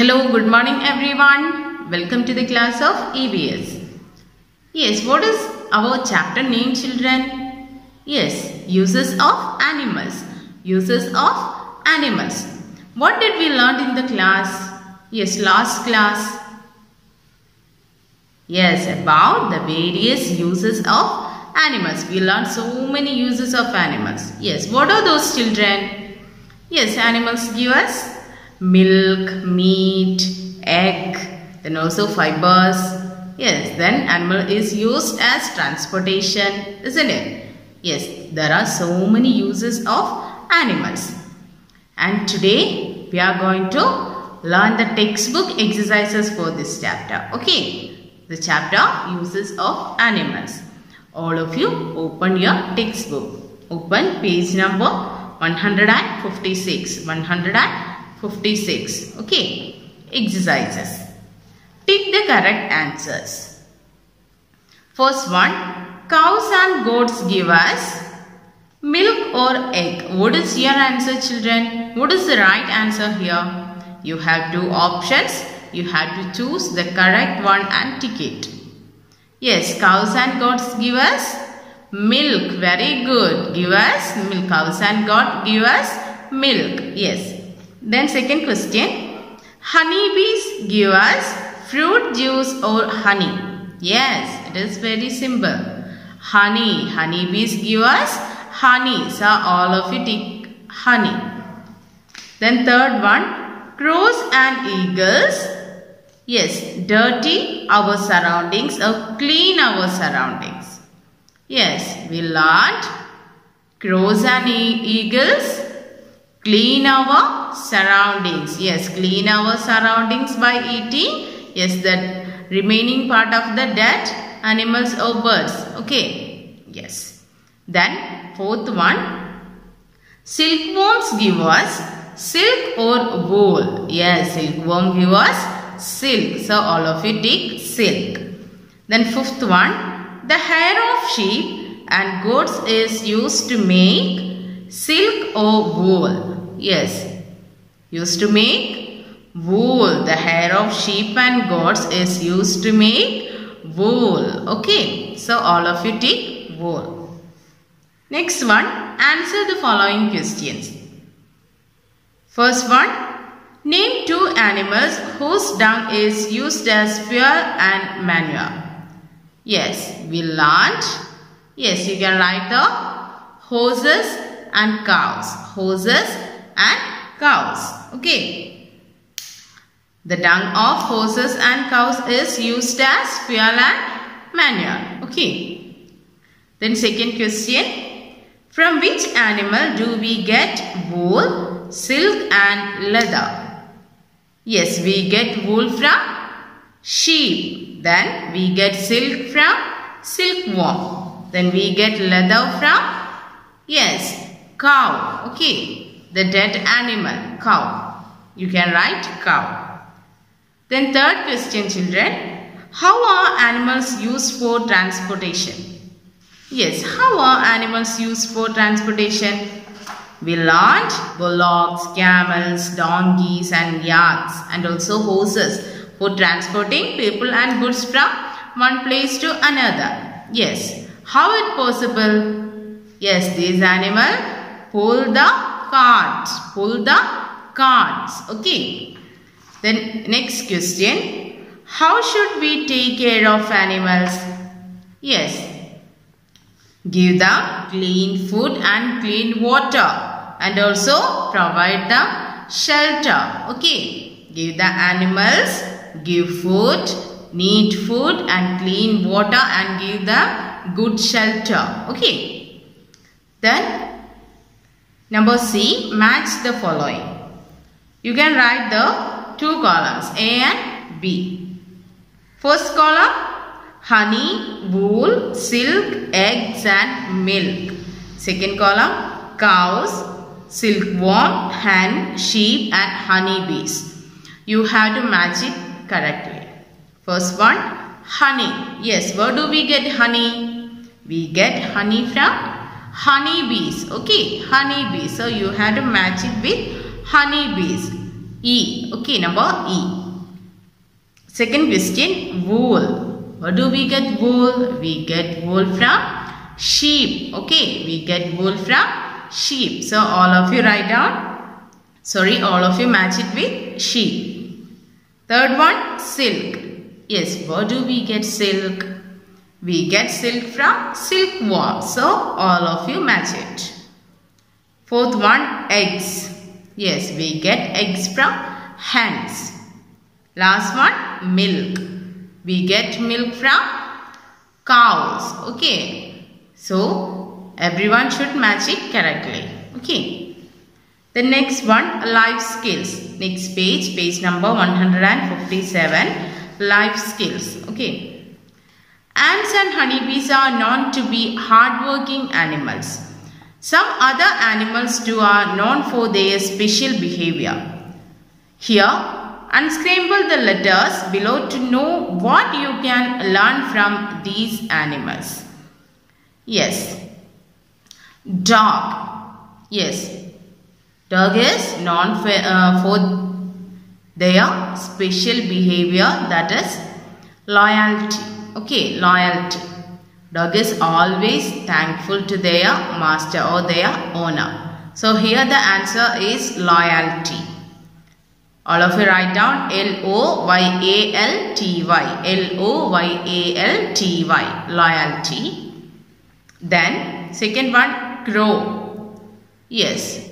Hello, good morning everyone. Welcome to the class of EVS. Yes, what is our chapter name children? Yes, uses of animals. Uses of animals. What did we learn in the class? Yes, last class. Yes, about the various uses of animals. We learned so many uses of animals. Yes, what are those children? Yes, animals give us milk, meat, egg, then also fibers. Yes, then animal is used as transportation, isn't it? Yes, there are so many uses of animals. And today we are going to learn the textbook exercises for this chapter. Okay, the chapter uses of animals. All of you open your textbook. Open page number 156. 156. Okay. Exercises. Tick the correct answers. First one. Cows and goats give us milk or egg. What is your answer children? What is the right answer here? You have two options. You have to choose the correct one and tick it. Yes, cows and goats give us milk. Very good. Give us milk. Cows and goat give us milk. Yes. Then second question. Honeybees give us fruit juice or honey. Yes, it is very simple. Honey. Honeybees give us honey. So all of it tick honey. Then third one. Crows and eagles. Yes, dirty our surroundings or clean our surroundings. Yes, we learned crows and e eagles clean our surroundings. Yes, clean our surroundings by eating. Yes, the remaining part of the dead animals or birds. Okay. Yes. Then fourth one. Silkworms give us silk or wool. Yes, silkworm give us silk. So all of you tick silk. Then fifth one. The hair of sheep and goats is used to make silk or wool. Yes. Used to make wool. The hair of sheep and goats is used to make wool. Okay. So all of you take wool. Next one. Answer the following questions. First one. Name two animals whose dung is used as fuel and manure. Yes, we learned. Yes, you can write the horses and cows. Horses and cows. Okay. The dung of horses and cows is used as fuel and manure. Okay. Then second question. From which animal do we get wool, silk and leather? Yes, we get wool from sheep. Then we get silk from silkworm. Then we get leather from, yes, cow. Okay, the dead animal, cow. You can write cow. Then third question children. How are animals used for transportation? Yes, how are animals used for transportation? We learned bullocks, camels, donkeys and yaks and also horses for transporting people and goods from one place to another. Yes. How it possible? Yes, these animals pull the carts. Pull the cards. Okay. Then next question. How should we take care of animals? Yes. Give them clean food and clean water and also provide them shelter. Okay. Give the animals, give food, neat food and clean water and give them good shelter. Okay. Then number C, match the following. You can write the two columns A and B. First column honey, wool, silk, eggs and milk. Second column cows, silkworm, hen, sheep and honeybees. You have to match it correctly. First one honey. Yes, where do we get honey? We get honey from honeybees. Okay, honeybees. So you have to match it with honeybees. E. Okay, number E. Second question, wool. What do we get wool? We get wool from sheep. Okay, we get wool from sheep. So, all of you write down. Sorry, all of you match it with sheep. Third one, silk. Yes, where do we get silk? We get silk from silkworm. So, all of you match it. Fourth one, eggs. Yes, we get eggs from hens. Last one, milk. We get milk from cows. Okay. So, everyone should match it correctly. Okay. The next one, life skills. Next page, page number 157, life skills. Okay. Ants and honeybees are known to be hardworking animals. Some other animals too are known for their special behavior. Here, unscramble the letters below to know what you can learn from these animals. Yes. Dog. Yes. Dog is known for, uh, for their special behavior that is loyalty. Okay, loyalty. Dog is always thankful to their master or their owner. So here the answer is loyalty. All of you write down L-O-Y-A-L-T-Y. L-O-Y-A-L-T-Y. Loyalty. Then second one crow. Yes.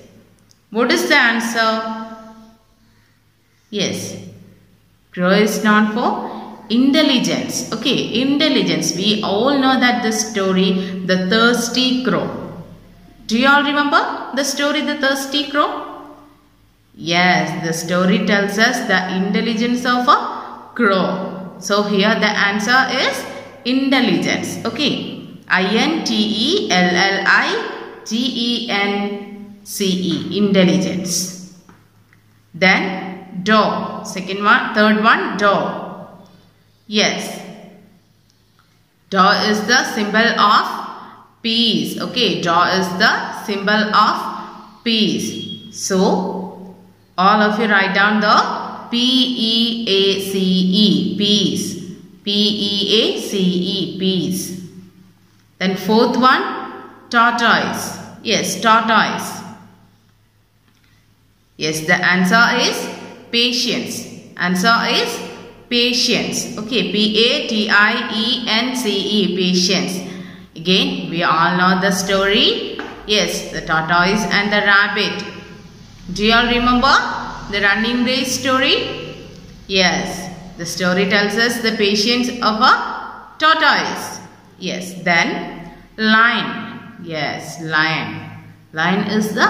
What is the answer? Yes. Crow is known for intelligence. Okay intelligence. We all know that the story the thirsty crow. Do you all remember the story the thirsty crow? Yes the story tells us the intelligence of a crow. So here the answer is intelligence. Okay i n t e l l i g e n c e. Intelligence. Then dog second one third one dog Yes. Daw is the symbol of peace. Okay, daw is the symbol of peace. So, all of you write down the P-E-A-C-E, peace. P-E-A-C-E, peace. Then fourth one, tortoise. Yes, tortoise. Yes, the answer is patience. Answer is Patience. Okay, P-A-T-I-E-N-C-E, patience. Again, we all know the story. Yes, the tortoise and the rabbit. Do you all remember the running race story? Yes, the story tells us the patience of a tortoise. Yes, then lion. Yes, lion. Lion is the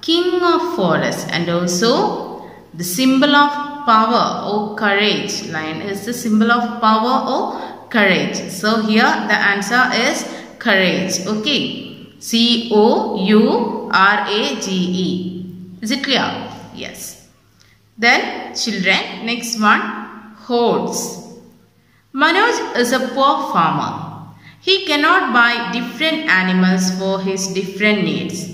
king of forest and also the symbol of power or courage. Lion is the symbol of power or courage. So here the answer is courage. Okay. C-O-U-R-A-G-E. Is it clear? Yes. Then children, next one, horse. Manoj is a poor farmer. He cannot buy different animals for his different needs.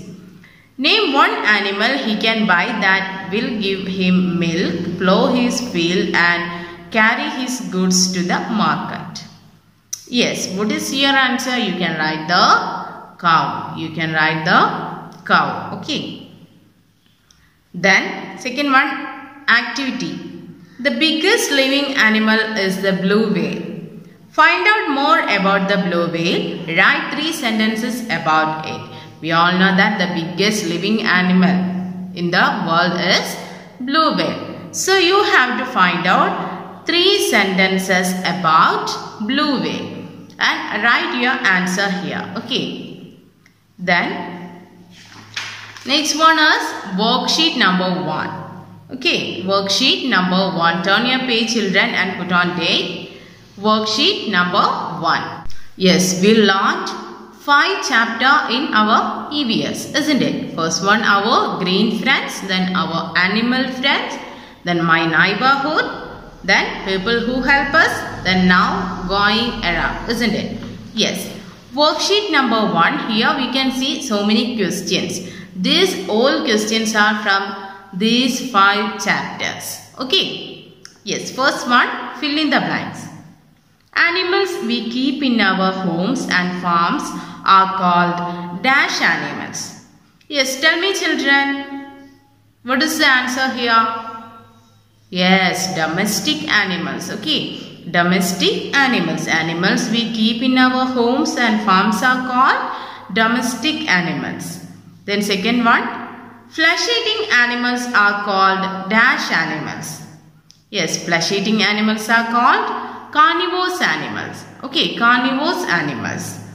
Name one animal he can buy that will give him milk, plow his field and carry his goods to the market. Yes, what is your answer? You can write the cow. You can write the cow. Okay. Then, second one, activity. The biggest living animal is the blue whale. Find out more about the blue whale. Write three sentences about it. We all know that the biggest living animal in the world is blue whale. So you have to find out three sentences about blue whale and write your answer here. Okay. Then next one is worksheet number one. Okay, worksheet number one. Turn your page children and put on date. Worksheet number one. Yes, we learned five chapter in our EVS, isn't it? First one our green friends, then our animal friends, then my neighborhood, then people who help us, then now going around, isn't it? Yes. Worksheet number one, here we can see so many questions. These all questions are from these five chapters. Okay. Yes, first one, fill in the blanks. Animals we keep in our homes and farms are called dash animals. Yes, tell me children. What is the answer here? Yes, domestic animals. Okay. Domestic animals. Animals we keep in our homes and farms are called domestic animals. Then second one. Flesh eating animals are called dash animals. Yes, flesh eating animals are called carnivorous animals. Okay, carnivorous animals.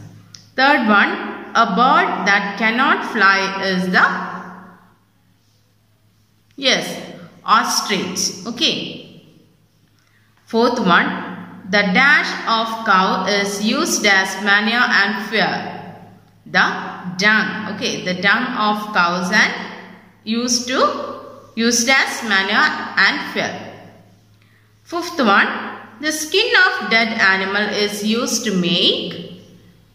Third one, a bird that cannot fly is the Yes, ostrich. Okay. Fourth one, the dash of cow is used as manure and fuel. The dung. Okay, the dung of cows and used to used as manure and fuel. Fifth one, the skin of dead animal is used to make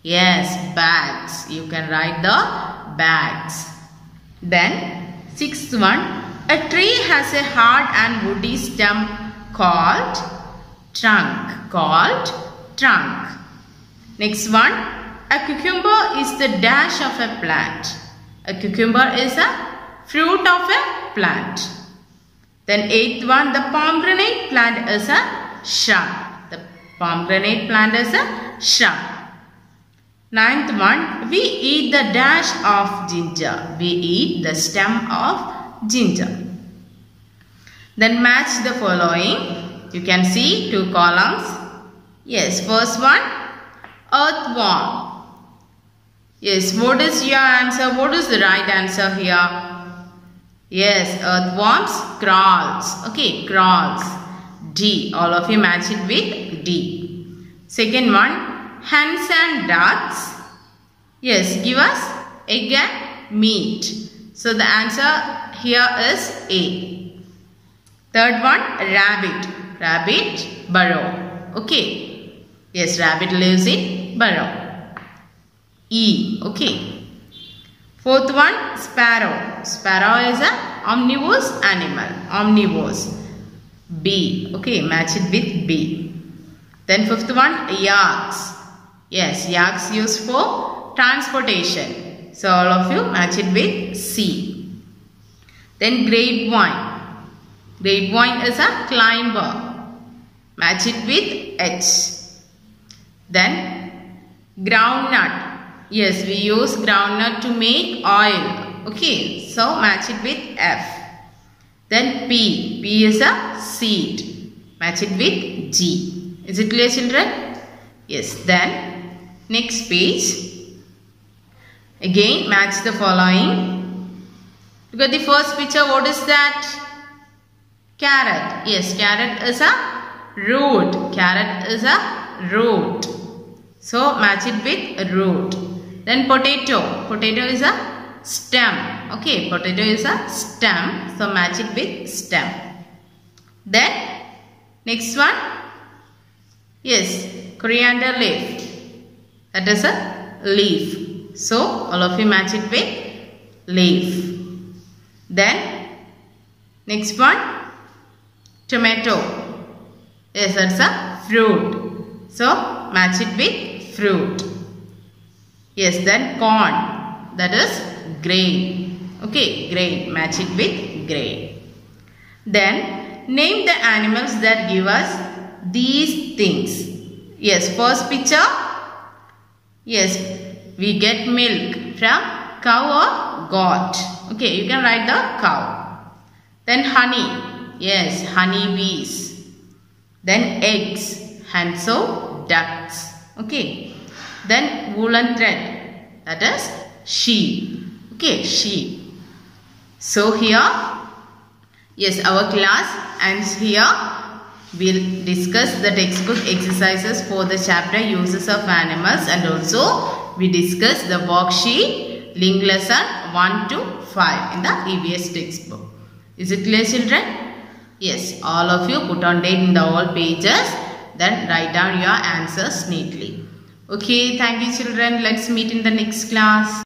yes bags. You can write the bags. Then sixth one, a tree has a hard and woody stem called trunk. Called trunk. Next one, a cucumber is the dash of a plant. A cucumber is a fruit of a plant. Then eighth one, the pomegranate plant is a shrub. The pomegranate plant is a shrub. Ninth one, we eat the dash of ginger. We eat the stem of ginger. Then match the following. You can see two columns. Yes, first one, earthworm. Yes, what is your answer? What is the right answer here? Yes, earthworms crawls. Okay, crawls. D. All of you match it with D. Second one, hens and ducks. Yes, give us egg and meat. So the answer here is A. Third one, rabbit. Rabbit burrow. Okay. Yes, rabbit lives in burrow. E. Okay. Fourth one, sparrow. Sparrow is an omnivorous animal. Omnivores. B. Okay, match it with B. Then fifth one, yaks. Yes, yaks used for transportation. So all of you match it with C. Then grapevine. Grapevine is a climber. Match it with H. Then groundnut. Yes, we use groundnut to make oil. Okay, so match it with F. Then pea. pea is a seed. Match it with G. Is it clear children? Yes. Then next page. Again match the following. Look at the first picture. What is that? Carrot. Yes, carrot is a root. Carrot is a root. So match it with root. Then potato. Potato is a stem. Okay, potato is a stem. So match it with stem. Then next one. Yes, coriander leaf. That is a leaf. So all of you match it with leaf. Then next one. Tomato. Yes, that's a fruit. So match it with fruit. Yes, then corn. That is grain. Okay, grain. Match it with grain. Then name the animals that give us these things. Yes, first picture. Yes, we get milk from cow or goat. Okay, you can write the cow. Then honey. Yes, honey bees. Then eggs. And so ducks. Okay. Then woolen thread. That is sheep. Okay, sheep. So here, yes, our class ends here. We'll discuss the textbook exercises for the chapter uses of animals and also we discuss the worksheet link lesson 1 to 5 in the EVS textbook. Is it clear children? Yes, all of you put on date in the all pages then write down your answers neatly. Okay, thank you children. Let's meet in the next class.